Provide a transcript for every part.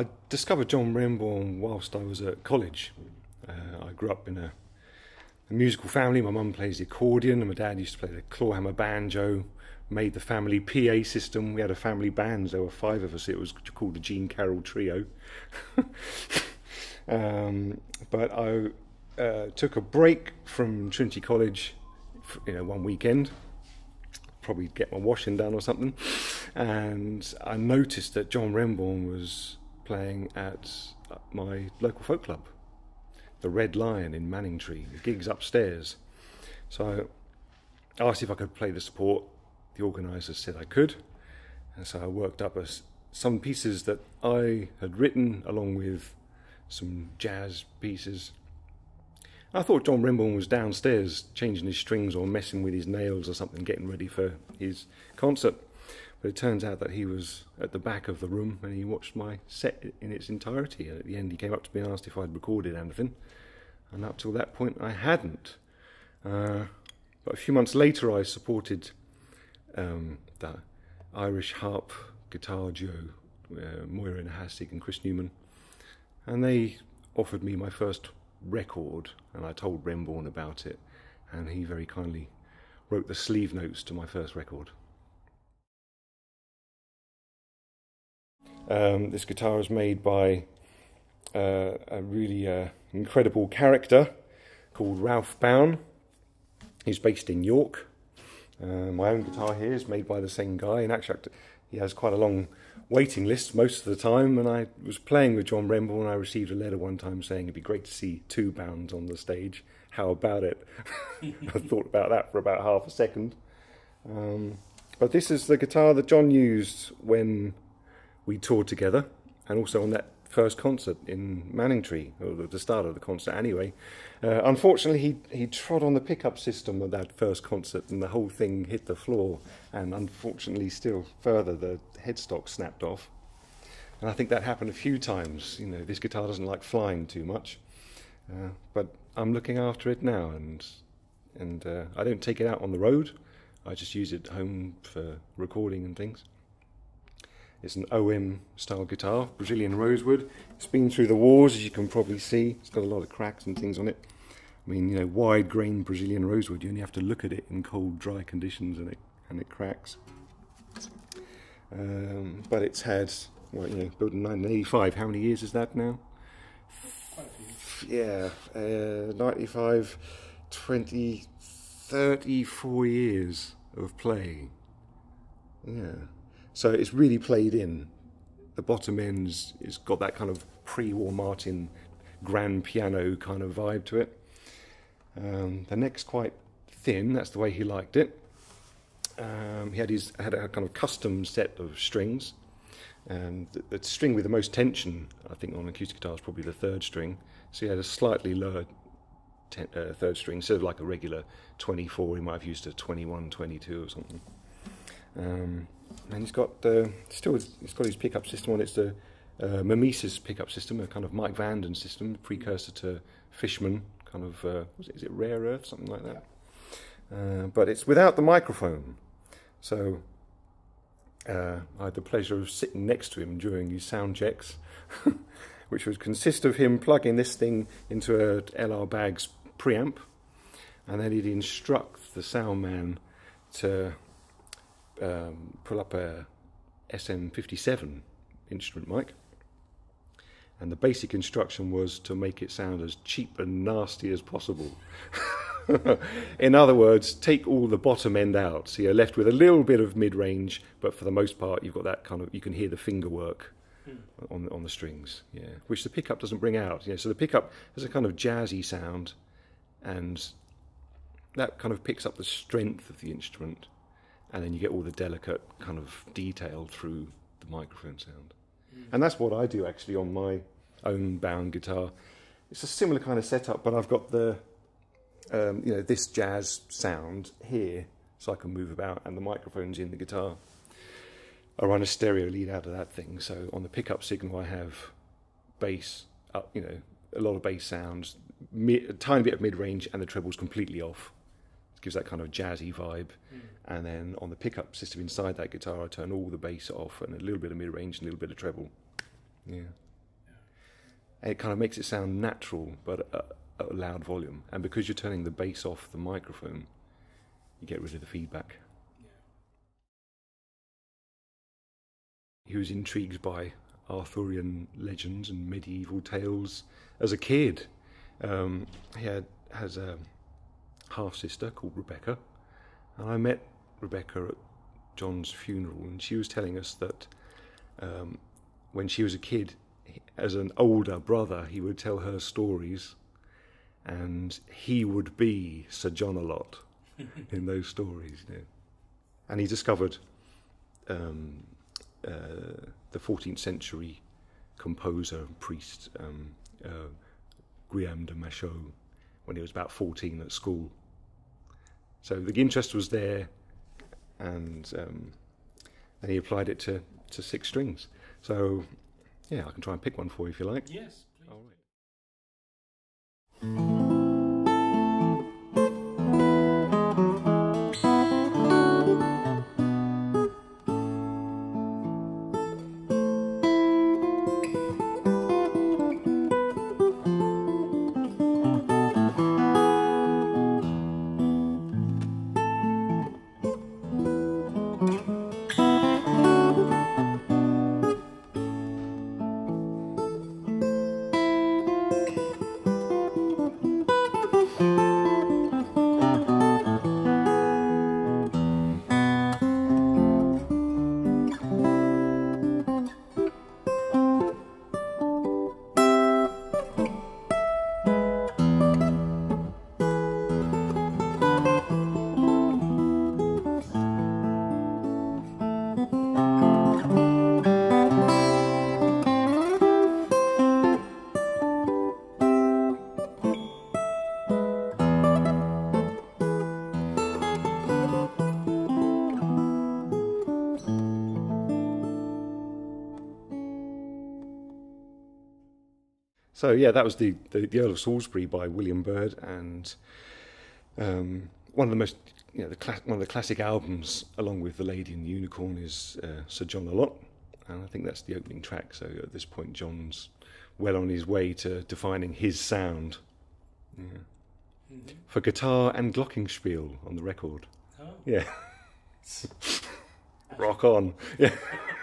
I discovered John Renbourn whilst I was at college. Uh, I grew up in a, a musical family. My mum plays the accordion, and my dad used to play the clawhammer banjo. Made the family PA system. We had a family band. There were five of us. It was called the Jean Carroll Trio. um, but I uh, took a break from Trinity College, you know, one weekend probably get my washing done or something. And I noticed that John Renbourn was playing at uh, my local folk club, the Red Lion in Manningtree. The gig's upstairs. So I asked if I could play the support. The organisers said I could. And so I worked up a, some pieces that I had written along with some jazz pieces I thought John Renbourn was downstairs changing his strings or messing with his nails or something, getting ready for his concert. But it turns out that he was at the back of the room and he watched my set in its entirety. And at the end, he came up to me and asked if I'd recorded anything. And up till that point, I hadn't. Uh, but a few months later, I supported um, the Irish harp guitar duo, uh, Máire Ní Chathasaigh and Chris Newman. And they offered me my first record, and I told Renbourn about it, and he very kindly wrote the sleeve notes to my first record. Um, this guitar is made by uh, a really uh, incredible character called Ralph Bown. He's based in York. Uh, my own guitar here is made by the same guy. In actual fact, he has quite a long waiting list most of the time. And I was playing with John Renbourn. I received a letter one time saying it'd be great to see two Bowns on the stage. How about it? I thought about that for about half a second. Um, but this is the guitar that John used when we toured together, and also on that first concert in Manningtree, or the start of the concert anyway. Uh, unfortunately, he, he trod on the pickup system of that first concert and the whole thing hit the floor. And unfortunately, still further, the headstock snapped off. And I think that happened a few times. You know, this guitar doesn't like flying too much. Uh, but I'm looking after it now, and, and uh, I don't take it out on the road. I just use it home for recording and things. It's an OM style guitar, Brazilian rosewood. It's been through the wars, as you can probably see. It's got a lot of cracks and things on it. I mean, you know, wide grain Brazilian rosewood, you only have to look at it in cold, dry conditions and it, and it cracks. Um, but it's had, well, you know, built in 1985. How many years is that now? Yeah, uh, 95, 20, 34 years of playing. Yeah. So it's really played in. The bottom end's it's got that kind of pre-war Martin grand piano kind of vibe to it. Um, the neck's quite thin. That's the way he liked it. Um, he had his had a kind of custom set of strings, and the, the, string with the most tension, I think, on acoustic guitar is probably the third string. So he had a slightly lower ten, uh, third string, instead of like a regular 24, he might have used a 21, 22 or something. Um, and he's got uh, still he's got his pickup system on. It's the uh, Mimesis pickup system, a kind of Mike Vanden system, precursor to Fishman, kind of uh, it, is it Rare Earth, something like that. Uh, but it's without the microphone, so uh, I had the pleasure of sitting next to him during his sound checks, which would consist of him plugging this thing into a LR Baggs preamp, and then he'd instruct the sound man to um, pull up a SM57 instrument mic. And the basic instruction was to make it sound as cheap and nasty as possible. In other words, take all the bottom end out. So you're left with a little bit of mid range, but for the most part, you've got that kind of, you can hear the finger work mm. on, on the strings, yeah, which the pickup doesn't bring out. Yeah, so the pickup has a kind of jazzy sound, and that kind of picks up the strength of the instrument and then you get all the delicate kind of detail through the microphone sound. Mm. And that's what I do actually on my own Bown guitar. It's a similar kind of setup, but I've got the um, you know this jazz sound here, so I can move about, and the microphones in the guitar. I run a stereo lead out of that thing, so on the pickup signal I have bass, up, you know, a lot of bass sounds, a tiny bit of mid range, and the treble's completely off gives that kind of jazzy vibe. Mm. And then on the pickup system inside that guitar, I turn all the bass off and a little bit of mid range and a little bit of treble. Yeah. And it kind of makes it sound natural, but at, at a loud volume. And because you're turning the bass off the microphone, you get rid of the feedback. He was intrigued by Arthurian legends and medieval tales as a kid. Um, he had has a half sister called Rebecca, and I met Rebecca at John's funeral, and she was telling us that um, when she was a kid, as an older brother, he would tell her stories, and he would be Sir John a lot in those stories. You know. And he discovered um, uh, the 14th century composer and priest um, uh, Guillaume de Machaut when he was about 14 at school. So the interest was there, and um, and he applied it to, to six strings. So yeah, I can try and pick one for you if you like. Yes, please. All right. So yeah, that was the, the, the Earl of Salisbury by William Byrd, and um, one of the most you know the cla- one of the classic albums, along with The Lady and the Unicorn, is uh, Sir John Alot, and I think that's the opening track. So at this point, John's well on his way to defining his sound. Yeah. Mhm. For guitar and glockenspiel on the record. Oh, Yeah. Rock on. Yeah.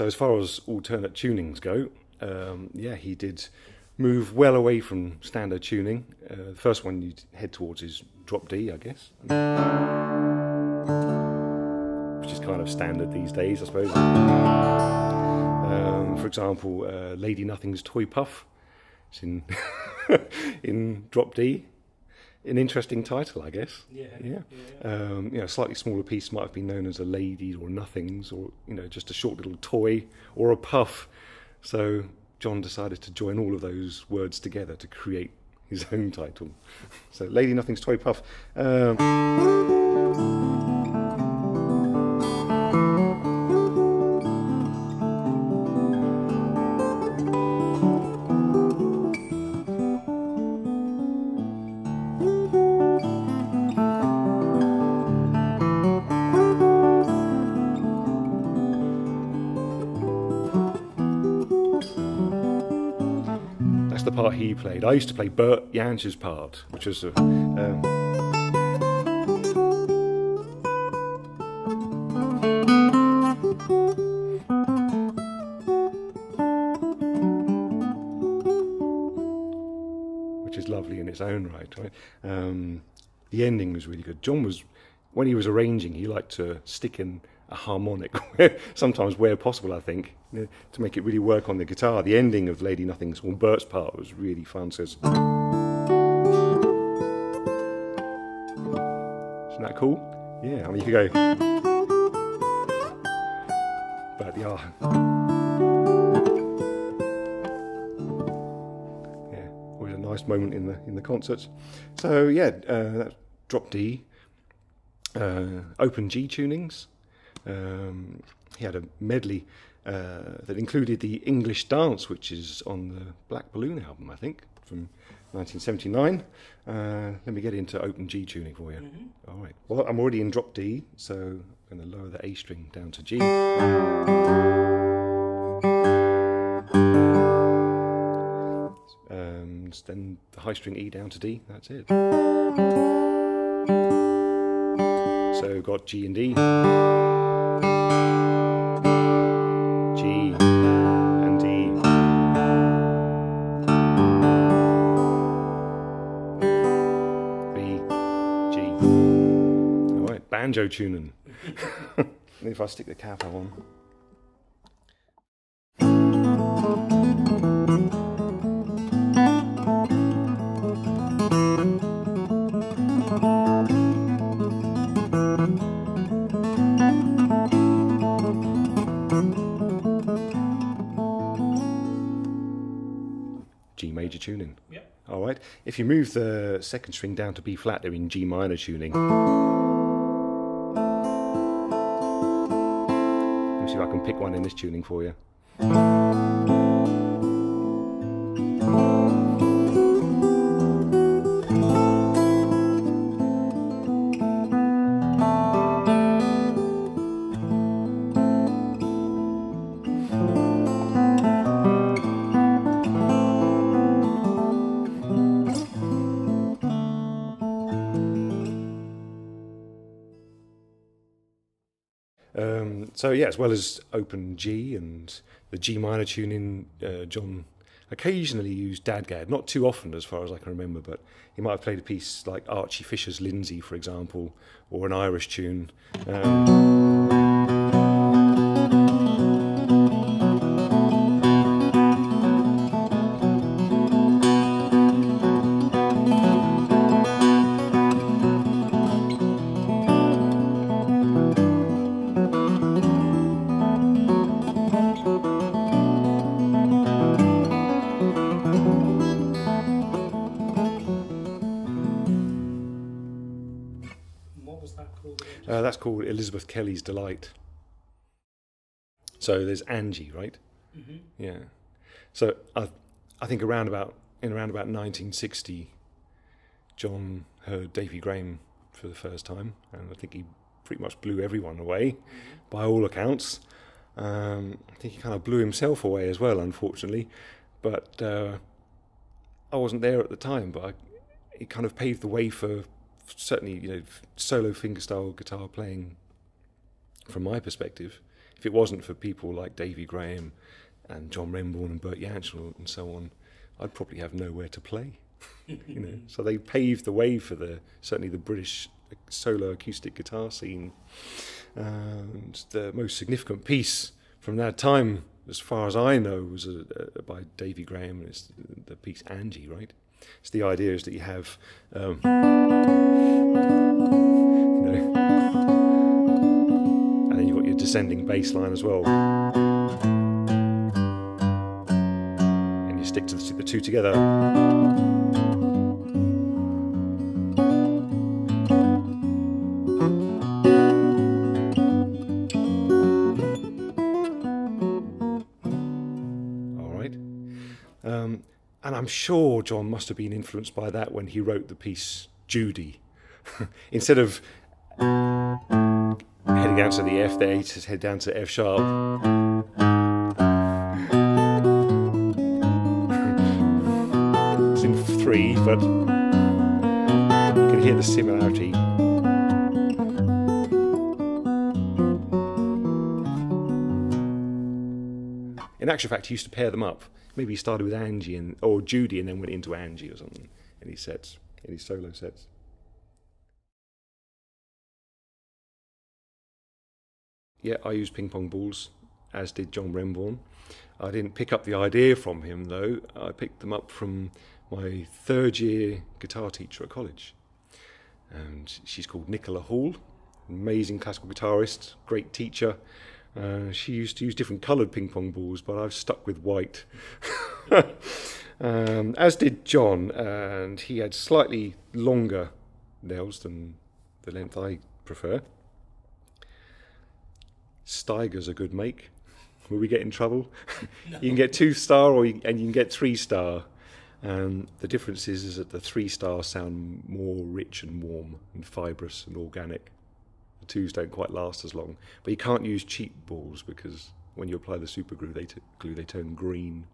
so as far as alternate tunings go, um, yeah, he did move well away from standard tuning. Uh, the first one you'd head towards is drop D, I guess, which is kind of standard these days, I suppose. Um, for example, uh, Lady Nothing's Toy Puff. It's in in drop D. An interesting title, I guess. yeah. Yeah. yeah. Um, you know, a slightly smaller piece might have been known as a lady or nothings, or you know, just a short little toy or a puff. So John decided to join all of those words together to create his own title. So, Lady Nothing's Toy Puff. Um, played. I used to play Bert Jansch's part, which was a. Um, which is lovely in its own right. right? Um, the ending was really good. John was, when he was arranging, he liked to stick in a harmonic, sometimes where possible, I think, to make it really work on the guitar. The ending of Lady Nothing's, on Bert's part, was really fun. So isn't that cool? Yeah, I mean, you could go. But yeah. Yeah, always a nice moment in the in the concerts. So yeah, uh, that's drop D, uh, open G tunings. Um, he had a medley uh, that included the English Dance, which is on the Black Balloon album, I think, from 1979. Uh, let me get into open G tuning for you. Mhm. All right. Well, I'm already in drop D, so I'm going to lower the A string down to G. And then the high string E down to D, that's it. So got G and D. banjo tuning. if I stick the cap on. G major tuning. Yep. All right. If you move the second string down to B flat, they're in G minor tuning. I can pick one in this tuning for you. So yeah, as well as open G and the G minor tuning, uh, John occasionally used DADGAD, not too often as far as I can remember, but he might have played a piece like Archie Fisher's Lindsay, for example, or an Irish tune. Um, called Elizabeth Kelly's Delight. So there's Angie, right? Mm-hmm. Yeah. So I, I think around about in around about 1960, John heard Davy Graham for the first time, and I think he pretty much blew everyone away, by all accounts. Um, I think he kind of blew himself away as well, unfortunately. But uh, I wasn't there at the time, but I, it kind of paved the way for certainly you know solo fingerstyle guitar playing. From my perspective, if it wasn't for people like Davy Graham and John Renbourn and Bert Janschel and so on, I'd probably have nowhere to play. you know, so they paved the way for the certainly the British solo acoustic guitar scene. And the most significant piece from that time, as far as I know, was uh uh by Davy Graham, and it's the piece Angie, right? So the idea is that you have, um, you know, and then you've got your descending bass line as well. And you stick to the, the two together. Sure John must have been influenced by that when he wrote the piece Judy. Instead of heading down to the F there, he just head down to F sharp. it's in three, but you can hear the similarity. In actual fact, he used to pair them up. Maybe he started with Angie and or Judy and then went into Angie or something in his sets, in his solo sets. Yeah, I used ping pong balls, as did John Renbourn. I didn't pick up the idea from him though. I picked them up from my third year guitar teacher at college. And she's called Nicola Hall, amazing classical guitarist, great teacher. Uh, she used to use different coloured ping pong balls, but I've stuck with white. um, as did John, and he had slightly longer nails than the length I prefer. Stiga's a good make. Will we get in trouble? you can get two star, or you, and you can get three star. Um, the difference is, is that the three star sound more rich and warm and fibrous and organic. Twos don't quite last as long. But you can't use cheap balls because when you apply the super glue, they t- glue they turn green.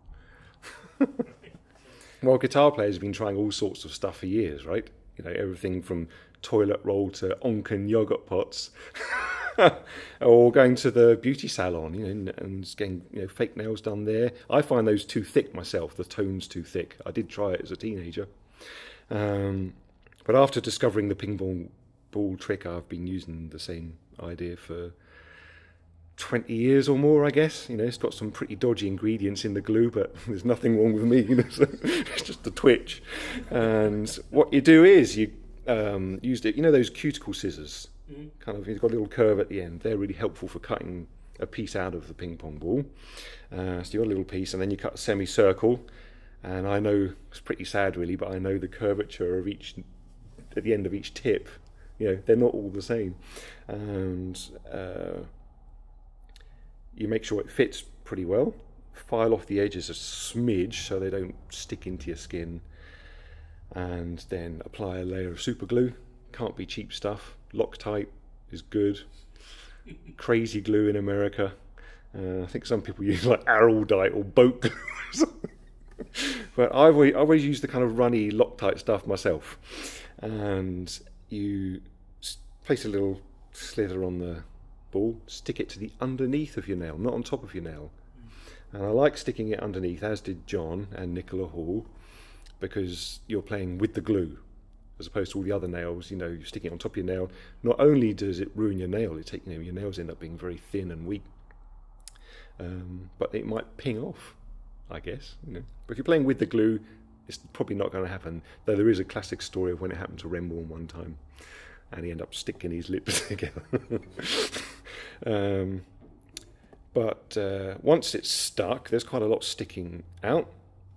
well, guitar players have been trying all sorts of stuff for years, right? You know, everything from toilet roll to Onken yogurt pots. or going to the beauty salon, you know, and, and getting you know fake nails done there. I find those too thick myself. The tone's too thick. I did try it as a teenager, um, but after discovering the ping pong ball trick, I've been using the same idea for 20 years or more, I guess. You know, it's got some pretty dodgy ingredients in the glue, but there's nothing wrong with me. You know, so it's just a twitch. And what you do is you um, used it. You know those cuticle scissors, mm-hmm. kind of. You've got a little curve at the end. They're really helpful for cutting a piece out of the ping pong ball. Uh, so you got a little piece, and then you cut a semicircle. And I know it's pretty sad, really, but I know the curvature of each at the end of each tip. You know, they're not all the same, and uh, you make sure it fits pretty well. File off the edges a smidge so they don't stick into your skin and then apply a layer of super glue. Can't be cheap stuff. Loctite is good. Crazy glue in America. Uh, I think some people use like Araldite or boat glue. but I always, I always use the kind of runny Loctite stuff myself. And you place a little slither on the ball, stick it to the underneath of your nail, not on top of your nail. And I like sticking it underneath, as did John and Nicola Hall because you're playing with the glue as opposed to all the other nails. You know, you're sticking it on top of your nail. Not only does it ruin your nail, it take you know your nails end up being very thin and weak, um, but it might ping off. I guess you know. But if you're playing with the glue, it's probably not going to happen. Though there is a classic story of when it happened to Renbourn one time, and he ended up sticking his lips together. um, but uh, once it's stuck, there's quite a lot sticking out,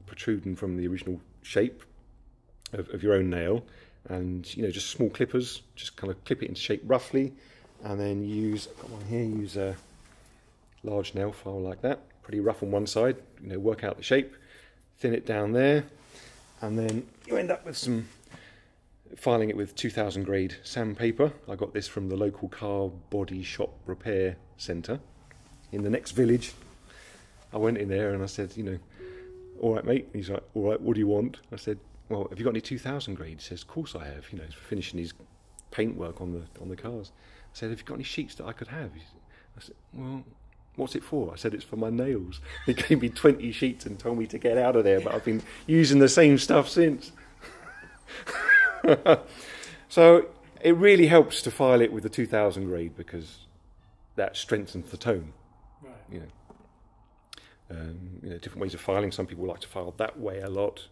protruding from the original shape of, of your own nail and you know just small clippers just kind of clip it into shape roughly and then use come on here use a large nail file like that pretty rough on one side you know work out the shape thin it down there and then you end up with some filing it with 2000 grade sandpaper I got this from the local car body shop repair centre in the next village I went in there and I said you know all right, mate. He's like, all right, what do you want? I said, well, have you got any 2000 grade? He says, of course I have. You know, finishing his paintwork on the on the cars. I said, have you got any sheets that I could have? I said, well, what's it for? I said, it's for my nails. He gave me 20 sheets and told me to get out of there, but I've been using the same stuff since. so it really helps to file it with the 2000 grade because that strengthens the tone. Right. You know. Um, you know, different ways of filing. Some people like to file that way a lot.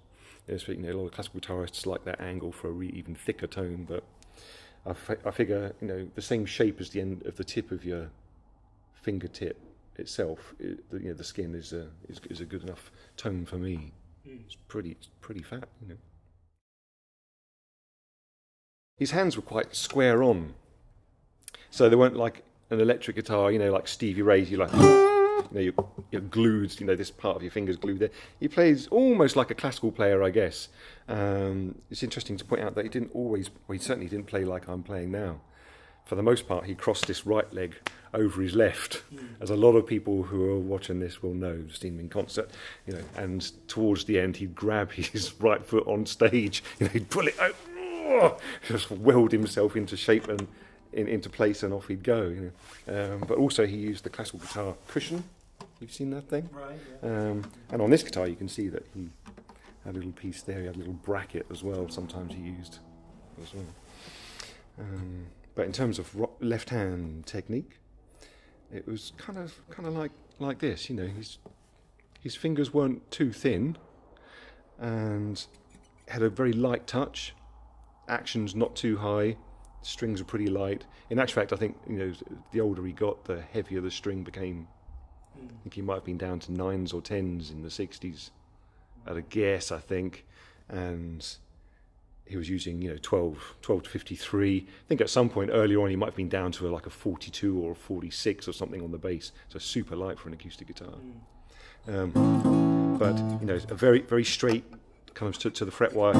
You know, a lot of classical guitarists like that angle for a re- even thicker tone. But I figure, you know, the same shape as the end of the tip of your fingertip itself. It, the, you know, the skin is a is, is a good enough tone for me. Mm. It's pretty it's pretty fat, you know. His hands were quite square on, so they weren't like an electric guitar. You know, like Stevie Ray's. You like you know, you're, you're, glued, you know, this part of your finger's glued there. He plays almost like a classical player, I guess. Um, it's interesting to point out that he didn't always, well, he certainly didn't play like I'm playing now. For the most part, he crossed this right leg over his left, mm. as a lot of people who are watching this will know, seen in concert, you know, and towards the end, he'd grab his right foot on stage, you know, he'd pull it out, just weld himself into shape and in, into place and off he'd go. You know. Um, but also he used the classical guitar cushion. You've seen that thing? Right. Yeah. Um, and on this guitar you can see that he had a little piece there. He had a little bracket as well. Sometimes he used as well. Um, but in terms of left hand technique, it was kind of kind of like like this. You know, his his fingers weren't too thin, and had a very light touch. Actions not too high, strings are pretty light. In actual fact, I think you know the older he got, the heavier the string became. Mm. I think he might have been down to nines or tens in the '60s, at a guess, I think, and he was using you know 12, 12 to 53. I think at some point earlier on he might have been down to a, like a 42 or a 46 or something on the bass. So super light for an acoustic guitar. Mm. Um, but you know a very very straight comes to, to the fret wire.